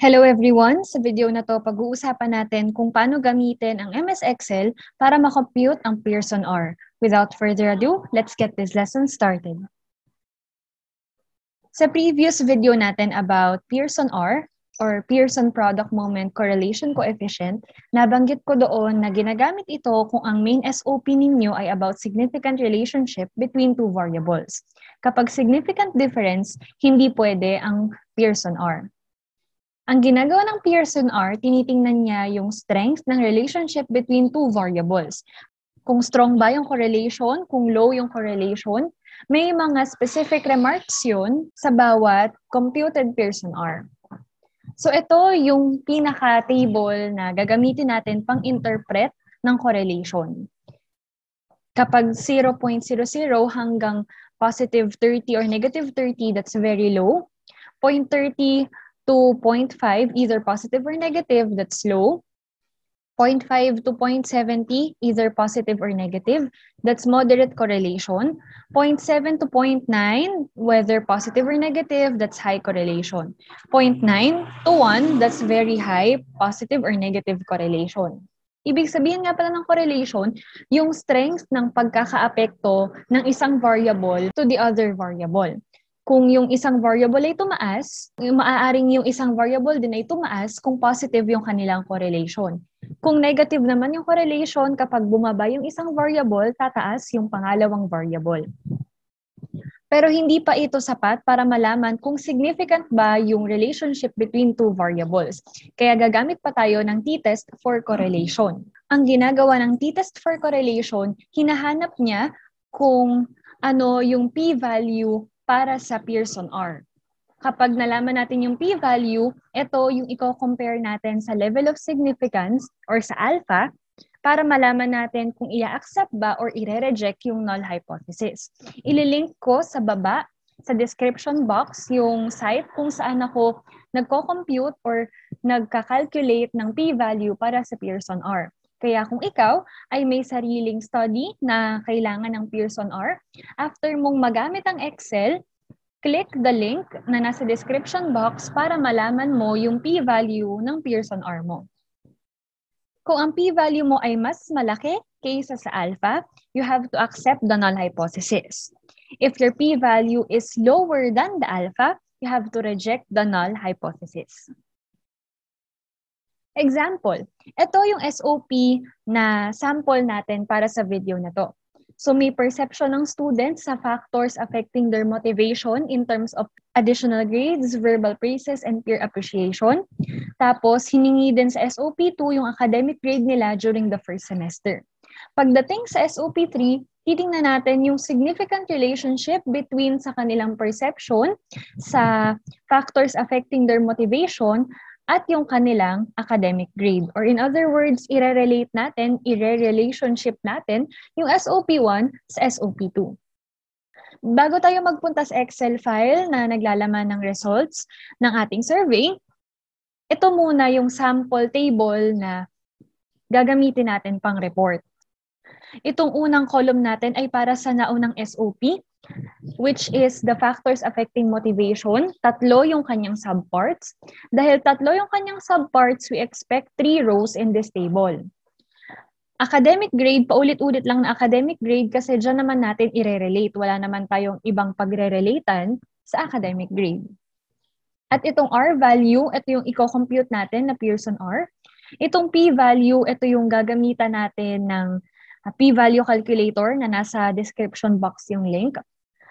Hello everyone! Sa video na to, pag-uusapan natin kung paano gamitin ang MS Excel para makompute ang Pearson R. Without further ado, let's get this lesson started. Sa previous video natin about Pearson R, or Pearson Product Moment Correlation Coefficient, nabanggit ko doon na ginagamit ito kung ang main SOP ninyo ay about significant relationship between two variables. Kapag significant difference, hindi pwede ang Pearson R. Ang ginagawa ng Pearson R, tinitingnan niya yung strength ng relationship between two variables. Kung strong ba yung correlation, kung low yung correlation, may mga specific remarks yun sa bawat computed Pearson R. So ito yung pinaka-table na gagamitin natin pang interpret ng correlation. Kapag 0.00 hanggang positive 30 or negative 30, that's very low. 0.30 to 0.5, either positive or negative, that's low. 0.5 to 0.70, either positive or negative, that's moderate correlation. 0.7 to 0.9, whether positive or negative, that's high correlation. 0.9 to 1, that's very high positive or negative correlation. Ibig sabihin nga pala ng correlation, yung strength ng pagkakaapekto ng isang variable to the other variable kung yung isang variable ay tumaas, maaaring yung isang variable din ay tumaas kung positive yung kanilang correlation. Kung negative naman yung correlation, kapag bumaba yung isang variable, tataas yung pangalawang variable. Pero hindi pa ito sapat para malaman kung significant ba yung relationship between two variables. Kaya gagamit pa tayo ng t-test for correlation. Ang ginagawa ng t-test for correlation, hinahanap niya kung ano yung p-value para sa Pearson R. Kapag nalaman natin yung p-value, ito yung i-compare natin sa level of significance or sa alpha para malaman natin kung i-accept ba or i-reject yung null hypothesis. Ililink ko sa baba sa description box yung site kung saan ako nagko-compute or nagka-calculate ng p-value para sa Pearson R. Kaya kung ikaw ay may sariling study na kailangan ng Pearson R, after mong magamit ang Excel, click the link na nasa description box para malaman mo yung p-value ng Pearson R mo. Kung ang p-value mo ay mas malaki kaysa sa alpha, you have to accept the null hypothesis. If your p-value is lower than the alpha, you have to reject the null hypothesis. Example, ito yung SOP na sample natin para sa video na to. So may perception ng students sa factors affecting their motivation in terms of additional grades, verbal praises, and peer appreciation. Tapos hiningi din sa SOP2 yung academic grade nila during the first semester. Pagdating sa SOP3, titingnan natin yung significant relationship between sa kanilang perception sa factors affecting their motivation at yung kanilang academic grade. Or in other words, ire-relate natin, ire-relationship natin yung SOP1 sa SOP2. Bago tayo magpunta sa Excel file na naglalaman ng results ng ating survey, ito muna yung sample table na gagamitin natin pang report. Itong unang column natin ay para sa naunang SOP which is the factors affecting motivation. Tatlo yung kanyang subparts. Dahil tatlo yung kanyang subparts, we expect three rows in this table. Academic grade, paulit-ulit lang na academic grade kasi dyan naman natin i-relate. Wala naman tayong ibang pagre-relatean sa academic grade. At itong R value, ito yung i-compute natin na Pearson R. Itong P value, ito yung gagamitan natin ng p-value calculator na nasa description box yung link.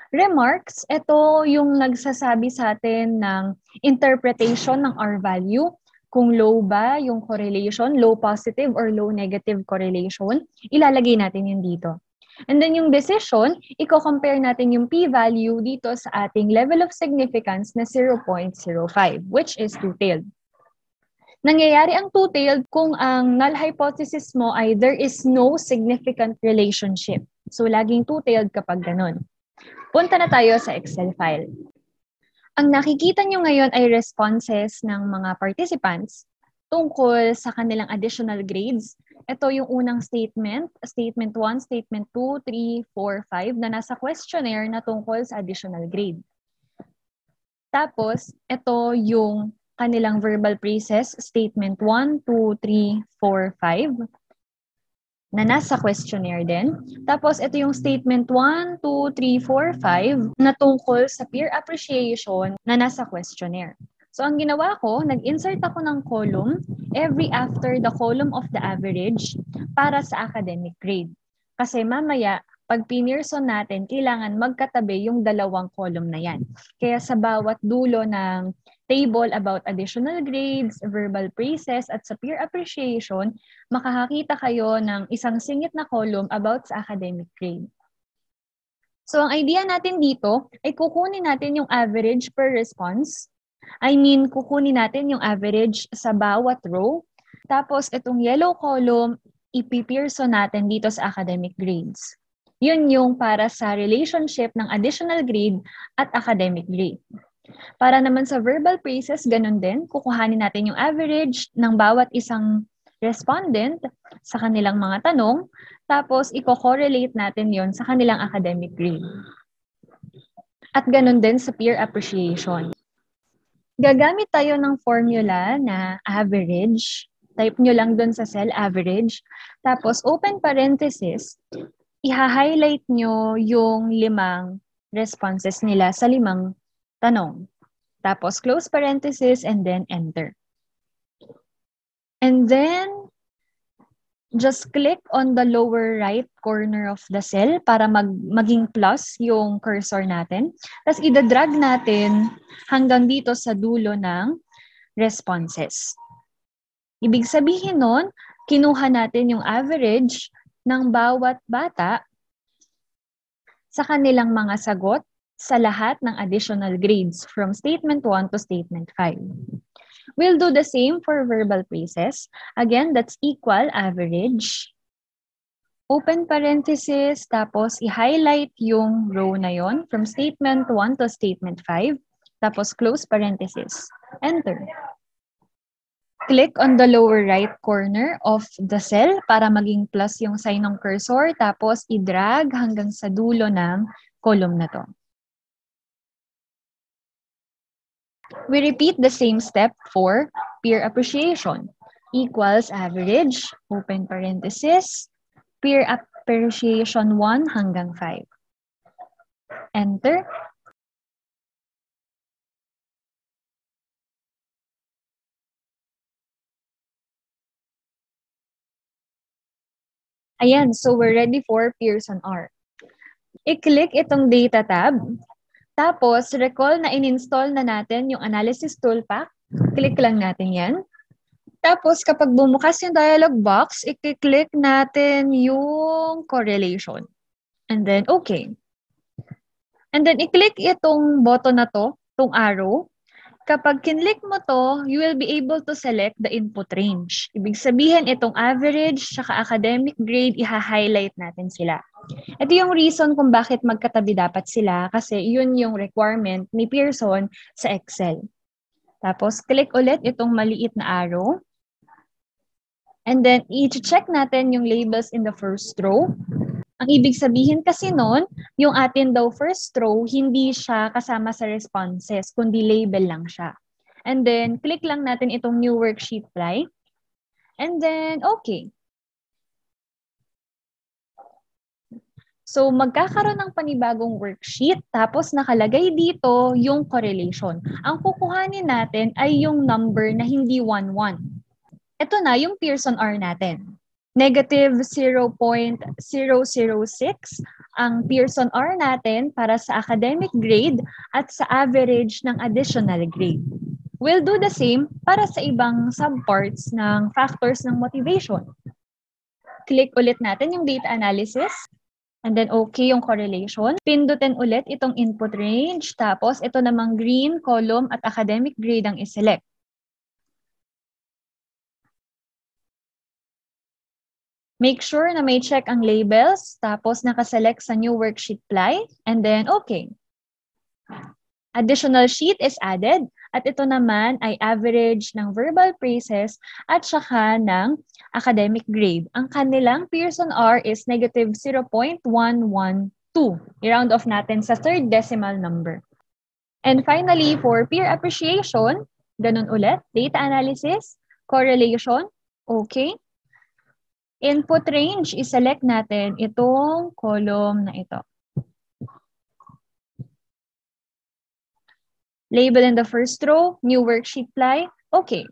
Remarks, ito yung nagsasabi sa atin ng interpretation ng R value. Kung low ba yung correlation, low positive or low negative correlation, ilalagay natin yun dito. And then yung decision, i-compare natin yung p-value dito sa ating level of significance na 0.05, which is two-tailed. Nangyayari ang two-tailed kung ang null hypothesis mo ay there is no significant relationship. So, laging two-tailed kapag ganun. Punta na tayo sa Excel file. Ang nakikita nyo ngayon ay responses ng mga participants tungkol sa kanilang additional grades. Ito yung unang statement, statement 1, statement 2, 3, 4, 5 na nasa questionnaire na tungkol sa additional grade. Tapos, ito yung kanilang verbal praises, statement 1, 2, 3, 4, 5, na nasa questionnaire din. Tapos, ito yung statement 1, 2, 3, 4, 5 na tungkol sa peer appreciation na nasa questionnaire. So, ang ginawa ko, nag-insert ako ng column every after the column of the average para sa academic grade. Kasi mamaya, pag pinirson natin, kailangan magkatabi yung dalawang column na yan. Kaya sa bawat dulo ng table about additional grades, verbal praises, at sa peer appreciation, makakakita kayo ng isang singit na column about sa academic grade. So, ang idea natin dito ay kukunin natin yung average per response. I mean, kukunin natin yung average sa bawat row. Tapos, itong yellow column, ipipirso natin dito sa academic grades. Yun yung para sa relationship ng additional grade at academic grade. Para naman sa verbal praises, ganun din. Kukuhanin natin yung average ng bawat isang respondent sa kanilang mga tanong, tapos i-correlate natin yon sa kanilang academic grade. At ganun din sa peer appreciation. Gagamit tayo ng formula na average. Type nyo lang dun sa cell average. Tapos open parenthesis, iha-highlight nyo yung limang responses nila sa limang tanong. Tapos close parenthesis and then enter. And then, just click on the lower right corner of the cell para mag, maging plus yung cursor natin. Tapos ida-drag natin hanggang dito sa dulo ng responses. Ibig sabihin nun, kinuha natin yung average ng bawat bata sa kanilang mga sagot sa lahat ng additional grades from statement 1 to statement 5. We'll do the same for verbal phrases. Again, that's equal average. Open parenthesis, tapos i-highlight yung row na yon from statement 1 to statement 5. Tapos close parenthesis. Enter. Click on the lower right corner of the cell para maging plus yung sign ng cursor. Tapos i-drag hanggang sa dulo ng column na to. We repeat the same step for peer appreciation. Equals average, open parenthesis, peer appreciation 1 hanggang 5. Enter. Ayan, so we're ready for Pearson R. I-click itong data tab tapos, recall na in-install na natin yung analysis toolpack. Click lang natin yan. Tapos, kapag bumukas yung dialog box, i-click natin yung correlation. And then, okay. And then, i-click itong button na to, itong arrow. Kapag kinlik mo to, you will be able to select the input range. Ibig sabihin, itong average, saka academic grade, iha-highlight natin sila. Ito yung reason kung bakit magkatabi dapat sila kasi yun yung requirement ni Pearson sa Excel. Tapos, click ulit itong maliit na arrow. And then, i-check natin yung labels in the first row. Ang ibig sabihin kasi nun, yung atin daw first row, hindi siya kasama sa responses, kundi label lang siya. And then, click lang natin itong new worksheet fly. And then, okay. So, magkakaroon ng panibagong worksheet, tapos nakalagay dito yung correlation. Ang kukuhanin natin ay yung number na hindi 1, 1. Ito na yung Pearson R natin. Negative 0.006 ang Pearson R natin para sa academic grade at sa average ng additional grade. We'll do the same para sa ibang subparts ng factors ng motivation. Click ulit natin yung data analysis. And then okay yung correlation. Pindutin ulit itong input range. Tapos ito namang green, column at academic grade ang iselect. Make sure na may check ang labels, tapos nakaselect sa new worksheet ply, and then okay. Additional sheet is added, at ito naman ay average ng verbal praises at saka ng academic grade. Ang kanilang Pearson R is negative 0.112. I-round off natin sa third decimal number. And finally, for peer appreciation, Ganun ulit. Data analysis, correlation, okay. Input range, iselect natin itong column na ito. Label in the first row, new worksheet ply, okay.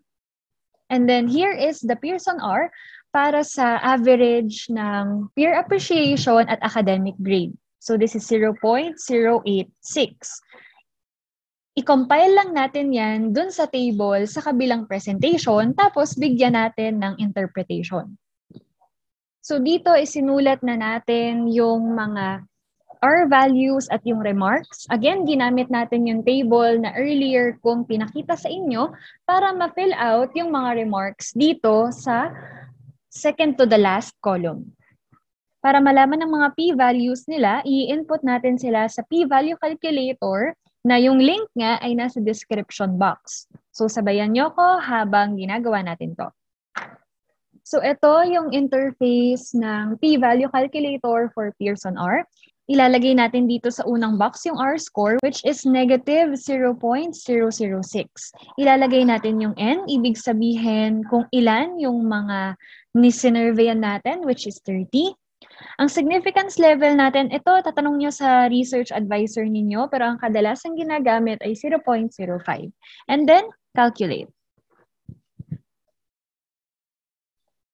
And then here is the Pearson R para sa average ng peer appreciation at academic grade. So this is 0.086. I-compile lang natin yan dun sa table sa kabilang presentation, tapos bigyan natin ng interpretation. So dito isinulat na natin yung mga R values at yung remarks. Again, ginamit natin yung table na earlier kung pinakita sa inyo para ma-fill out yung mga remarks dito sa second to the last column. Para malaman ng mga p-values nila, i-input natin sila sa p-value calculator na yung link nga ay nasa description box. So sabayan nyo ko habang ginagawa natin to. So ito yung interface ng p-value calculator for Pearson R ilalagay natin dito sa unang box yung R-score, which is negative 0.006. Ilalagay natin yung N, ibig sabihin kung ilan yung mga nisinerveyan natin, which is 30. Ang significance level natin, ito, tatanong nyo sa research advisor ninyo, pero ang kadalasang ginagamit ay 0.05. And then, calculate.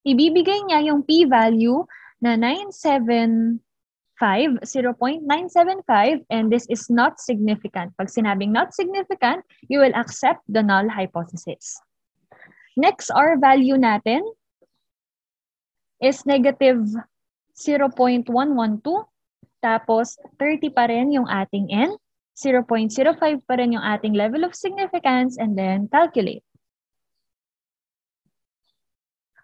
Ibibigay niya yung p-value na 97 5, 0.975, and this is not significant. Pag sinabing not significant, you will accept the null hypothesis. Next, R value natin is negative 0.112, tapos 30 pa rin yung ating N, 0.05 pa rin yung ating level of significance, and then calculate.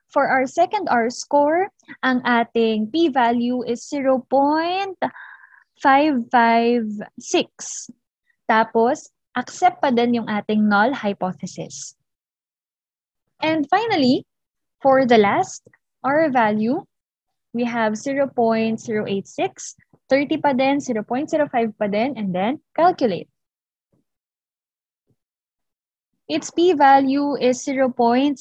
For our second R score, ang ating p-value is 0.556. Tapos, accept pa din yung ating null hypothesis. And finally, for the last R value, we have 0.086, 30 pa din, 0.05 pa din, and then calculate. Its p-value is 0.651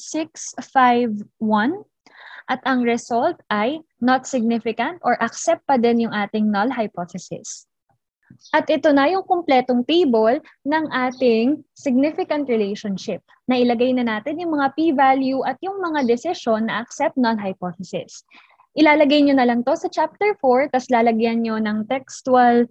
at ang result ay not significant or accept pa din yung ating null hypothesis. At ito na yung kumpletong table ng ating significant relationship. Na ilagay na natin yung mga p-value at yung mga decision na accept null hypothesis. Ilalagay nyo na lang to sa chapter 4, tas lalagyan nyo ng textual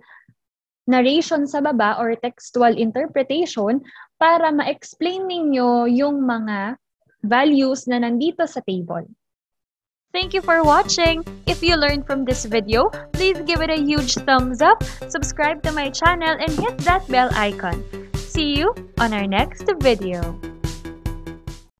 narration sa baba or textual interpretation para ma-explain ninyo yung mga values na nandito sa table. Thank you for watching! If you learned from this video, please give it a huge thumbs up, subscribe to my channel, and hit that bell icon. See you on our next video.